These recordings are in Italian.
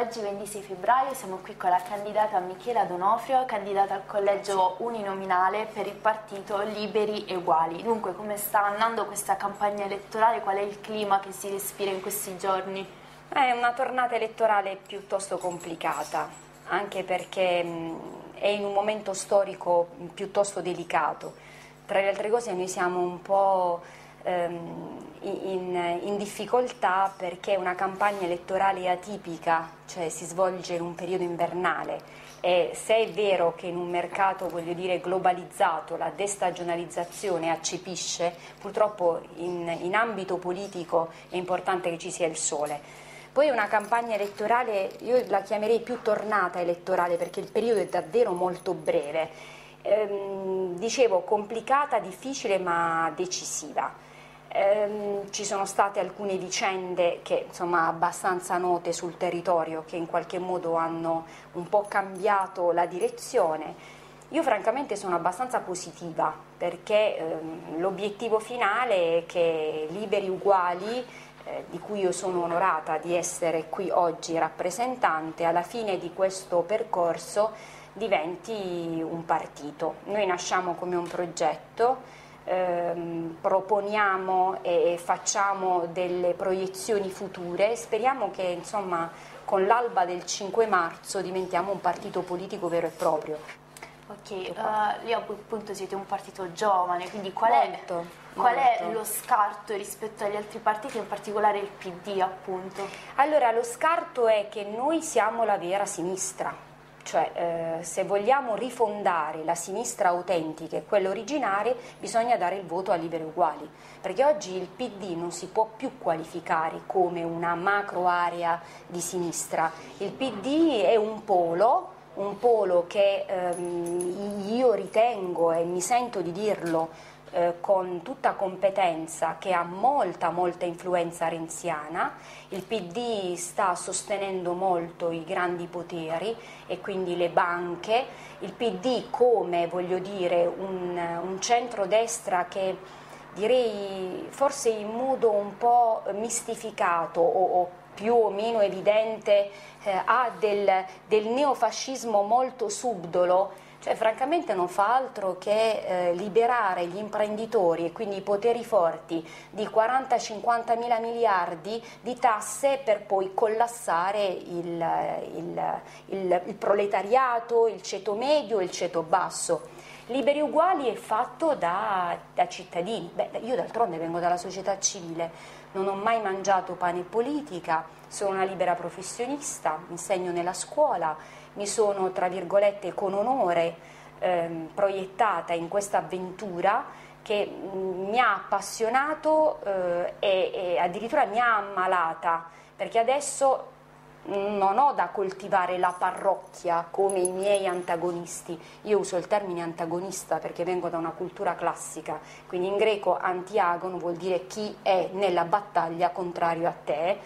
Oggi 26 febbraio siamo qui con la candidata Michela Donofrio, candidata al collegio uninominale per il partito Liberi e Uguali. Dunque come sta andando questa campagna elettorale? Qual è il clima che si respira in questi giorni? È una tornata elettorale piuttosto complicata, anche perché è in un momento storico piuttosto delicato. Tra le altre cose noi siamo un po' in, in, difficoltà perché una campagna elettorale atipica, cioè si svolge in un periodo invernale e se è vero che in un mercato voglio dire, globalizzato la destagionalizzazione accepisce, purtroppo in, in ambito politico è importante che ci sia il sole. Poi una campagna elettorale, io la chiamerei più tornata elettorale perché il periodo è davvero molto breve. Ehm, dicevo complicata, difficile ma decisiva. Ehm, ci sono state alcune vicende che insomma abbastanza note sul territorio che in qualche modo hanno un po' cambiato la direzione. Io francamente sono abbastanza positiva perché ehm, l'obiettivo finale è che liberi uguali eh, di cui io sono onorata di essere qui oggi rappresentante, alla fine di questo percorso diventi un partito. Noi nasciamo come un progetto ehm, proponiamo e facciamo delle proiezioni future, speriamo che insomma con l'alba del 5 marzo diventiamo un partito politico vero e proprio. Ok, uh, lì appunto siete un partito giovane, quindi qual, molto, è, qual è, lo scarto rispetto agli altri partiti, in particolare il PD appunto? Allora, lo scarto è che noi siamo la vera sinistra, cioè eh, se vogliamo rifondare la sinistra autentica e quella originale bisogna dare il voto a liberi uguali, perché oggi il PD non si può più qualificare come una macro area di sinistra, il PD è un polo, un polo che ehm, io ritengo e mi sento di dirlo eh, con tutta competenza che ha molta molta influenza renziana, il PD sta sostenendo molto i grandi poteri e quindi le banche, il PD come voglio dire un, un centrodestra che direi forse in modo un po' mistificato o, o più o meno evidente eh, ha del, del neofascismo molto subdolo cioè, francamente non fa altro che eh, liberare gli imprenditori e quindi i poteri forti di 40-50 mila miliardi di tasse per poi collassare il, il, il, il proletariato, il ceto medio e il ceto basso. Liberi Uguali è fatto da, da cittadini. Beh, io d'altronde vengo dalla società civile, non ho mai mangiato pane politica, sono una libera professionista, insegno nella scuola. Mi sono, tra virgolette, con onore ehm, proiettata in questa avventura che mm, mi ha appassionato eh, e, e addirittura mi ha ammalata, perché adesso non ho da coltivare la parrocchia come i miei antagonisti. Io uso il termine antagonista perché vengo da una cultura classica, quindi in greco antiagono vuol dire chi è nella battaglia contrario a te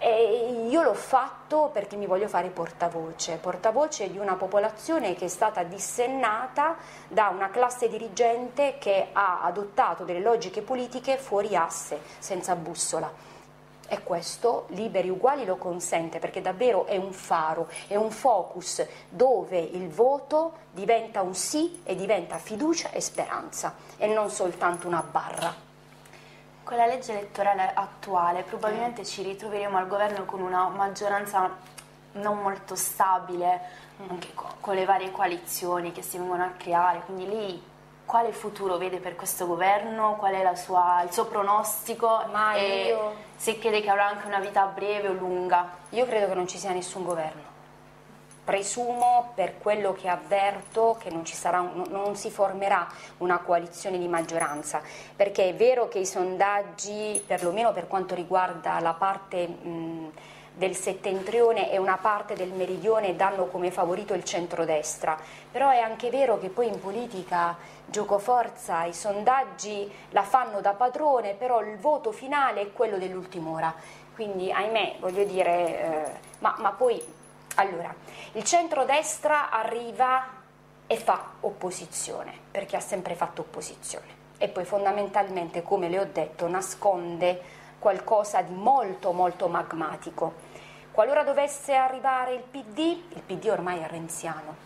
e io l'ho fatto perché mi voglio fare portavoce, portavoce di una popolazione che è stata dissennata da una classe dirigente che ha adottato delle logiche politiche fuori asse, senza bussola. E questo Liberi Uguali lo consente perché davvero è un faro, è un focus dove il voto diventa un sì e diventa fiducia e speranza e non soltanto una barra. Con la legge elettorale attuale probabilmente ci ritroveremo al governo con una maggioranza non molto stabile, mm. anche con le varie coalizioni che si vengono a creare, quindi lì quale futuro vede per questo governo, qual è sua, il suo pronostico Ma e io... se crede che avrà anche una vita breve o lunga? Io credo che non ci sia nessun governo presumo per quello che avverto che non, sarà, non, si formerà una coalizione di maggioranza, perché è vero che i sondaggi, perlomeno per quanto riguarda la parte mh, del settentrione e una parte del meridione danno come favorito il centrodestra, però è anche vero che poi in politica gioco forza, i sondaggi la fanno da padrone, però il voto finale è quello dell'ultima ora. Quindi ahimè, voglio dire, eh, ma, ma poi allora, il centrodestra arriva e fa opposizione, perché ha sempre fatto opposizione. E poi fondamentalmente, come le ho detto, nasconde qualcosa di molto molto magmatico. Qualora dovesse arrivare il PD, il PD ormai è renziano,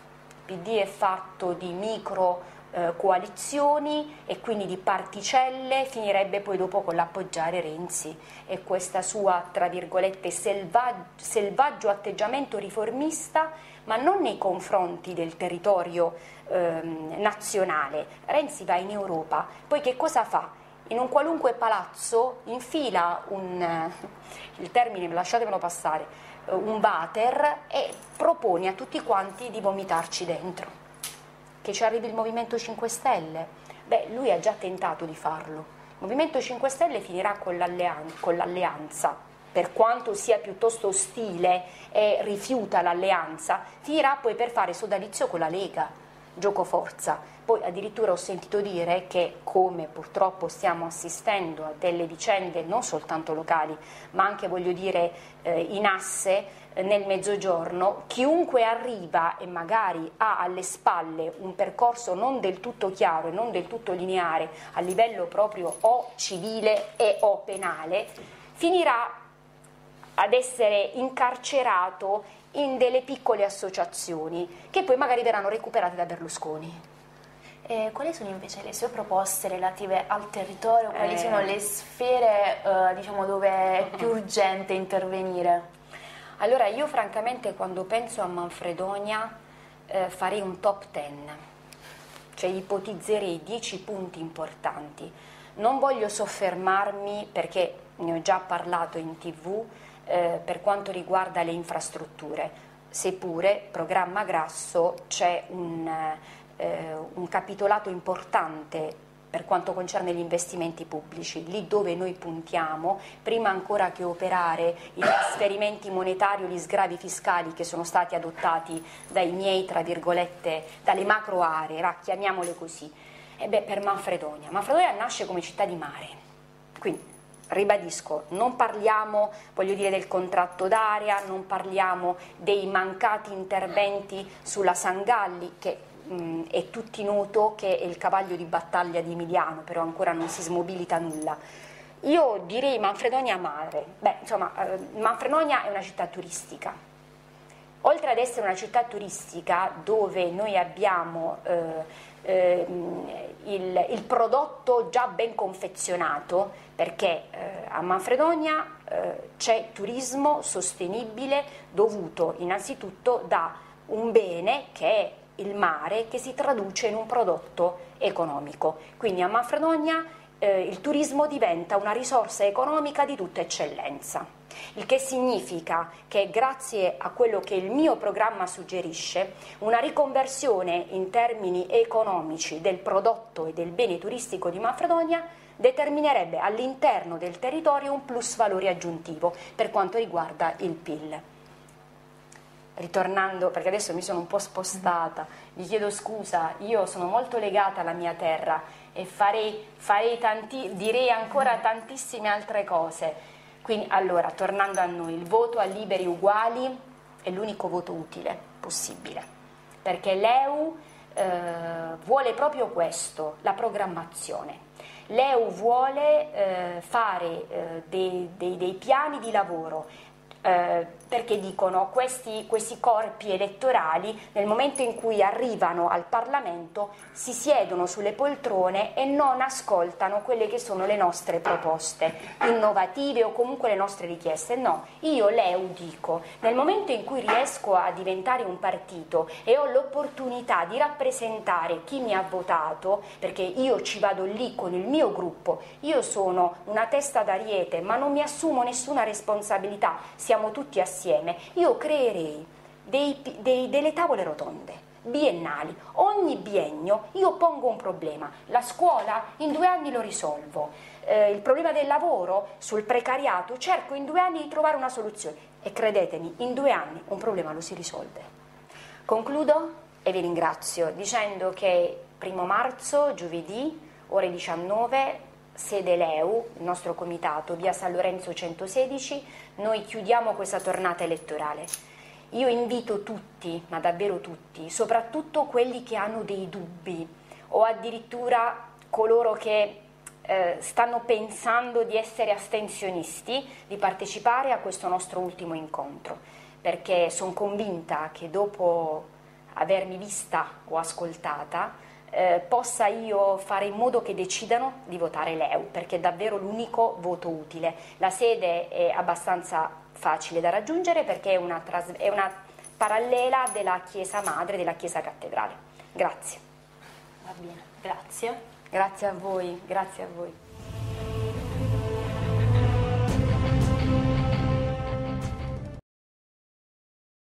il PD è fatto di micro eh, coalizioni e quindi di particelle, finirebbe poi dopo con l'appoggiare Renzi e questa sua, tra virgolette, selvaggio, selvaggio atteggiamento riformista, ma non nei confronti del territorio eh, nazionale. Renzi va in Europa, poi che cosa fa? In un qualunque palazzo infila un, eh, il termine, lasciatemelo passare, eh, un water e propone a tutti quanti di vomitarci dentro che ci arrivi il Movimento 5 Stelle. Beh, lui ha già tentato di farlo. Il Movimento 5 Stelle finirà con, l'alleanza, con l'alleanza per quanto sia piuttosto ostile e rifiuta l'alleanza, finirà poi per fare sodalizio con la Lega, gioco forza. Poi addirittura ho sentito dire che, come purtroppo stiamo assistendo a delle vicende non soltanto locali, ma anche voglio dire eh, in asse, nel mezzogiorno, chiunque arriva e magari ha alle spalle un percorso non del tutto chiaro e non del tutto lineare a livello proprio o civile e o penale, finirà ad essere incarcerato in delle piccole associazioni che poi magari verranno recuperate da Berlusconi. E quali sono invece le sue proposte relative al territorio? Quali eh. sono le sfere eh, diciamo, dove è più urgente intervenire? Allora io francamente quando penso a Manfredonia eh, farei un top 10, cioè ipotizzerei 10 punti importanti. Non voglio soffermarmi perché ne ho già parlato in tv eh, per quanto riguarda le infrastrutture, seppure programma Grasso c'è un, eh, un capitolato importante per quanto concerne gli investimenti pubblici, lì dove noi puntiamo, prima ancora che operare i trasferimenti monetari o gli sgravi fiscali che sono stati adottati dai miei, tra virgolette, dalle macro aree, va, chiamiamole così, e beh, per Manfredonia. Manfredonia nasce come città di mare, quindi ribadisco, non parliamo dire, del contratto d'area, non parliamo dei mancati interventi sulla Sangalli che mh, è tutti noto che è il cavallo di battaglia di Emiliano, però ancora non si smobilita nulla. Io direi Manfredonia Mare. Beh, insomma, eh, Manfredonia è una città turistica. Oltre ad essere una città turistica dove noi abbiamo eh, eh, il, il, prodotto già ben confezionato, perché eh, a Manfredonia eh, c'è turismo sostenibile dovuto innanzitutto da un bene che è il mare che si traduce in un prodotto economico. Quindi a Manfredonia eh, il turismo diventa una risorsa economica di tutta eccellenza, il che significa che grazie a quello che il mio programma suggerisce, una riconversione in termini economici del prodotto e del bene turistico di Manfredonia determinerebbe all'interno del territorio un plus valore aggiuntivo per quanto riguarda il PIL ritornando, perché adesso mi sono un po' spostata, vi chiedo scusa, io sono molto legata alla mia terra e farei, farei tanti, direi ancora tantissime altre cose. Quindi, allora, tornando a noi, il voto a liberi uguali è l'unico voto utile possibile, perché l'EU eh, vuole proprio questo, la programmazione. L'EU vuole eh, fare eh, dei, dei, dei piani di lavoro eh, perché dicono questi, questi corpi elettorali nel momento in cui arrivano al Parlamento si siedono sulle poltrone e non ascoltano quelle che sono le nostre proposte innovative o comunque le nostre richieste. No, io l'EU dico, nel momento in cui riesco a diventare un partito e ho l'opportunità di rappresentare chi mi ha votato, perché io ci vado lì con il mio gruppo, io sono una testa d'ariete ma non mi assumo nessuna responsabilità, siamo tutti assieme, io creerei dei, dei, delle tavole rotonde biennali. Ogni biennio io pongo un problema. La scuola in due anni lo risolvo. Eh, il problema del lavoro sul precariato cerco in due anni di trovare una soluzione e credetemi, in due anni un problema lo si risolve. Concludo e vi ringrazio dicendo che primo marzo, giovedì, ore 19, sede Leu, il nostro comitato, via San Lorenzo 116, noi chiudiamo questa tornata elettorale. Io invito tutti, ma davvero tutti, soprattutto quelli che hanno dei dubbi o addirittura coloro che eh, stanno pensando di essere astensionisti, di partecipare a questo nostro ultimo incontro, perché sono convinta che dopo avermi vista o ascoltata eh, possa io fare in modo che decidano di votare l'EU, perché è davvero l'unico voto utile. La sede è abbastanza facile da raggiungere perché è una, è una parallela della Chiesa Madre, della Chiesa Cattedrale. Grazie. Va bene, grazie. Grazie a voi, grazie a voi.